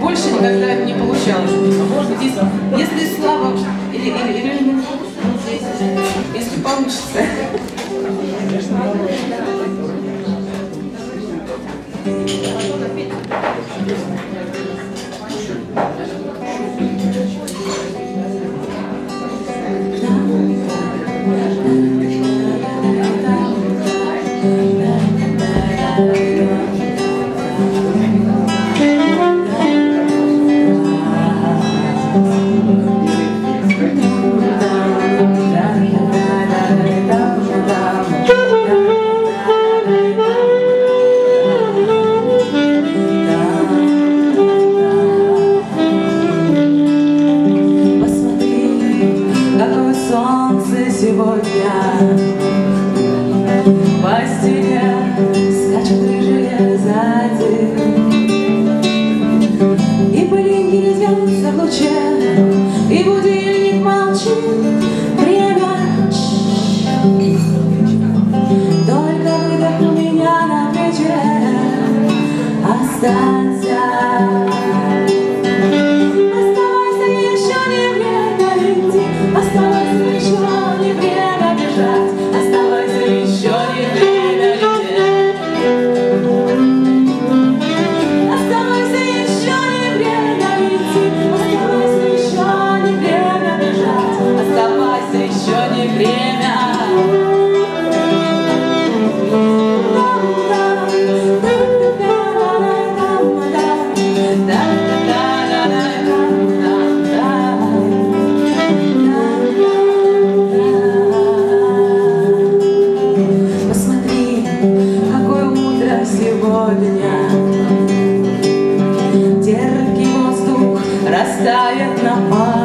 больше никогда не получалось. Здесь, если слава или, или, или если получится. Посмотри, какое солнце сегодня? По стене скачут рыжие сзади И пылинки резвятся в луче И будильник молчит. Время Только выдох у меня на плече. Останься растает на пальцах